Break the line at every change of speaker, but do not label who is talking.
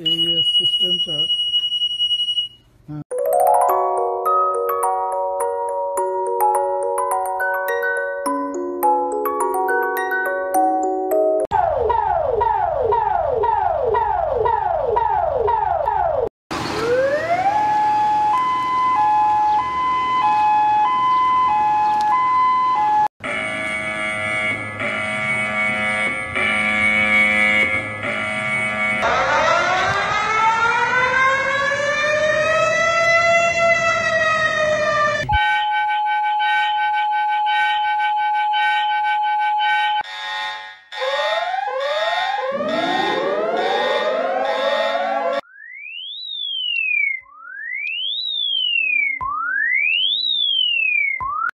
AES system का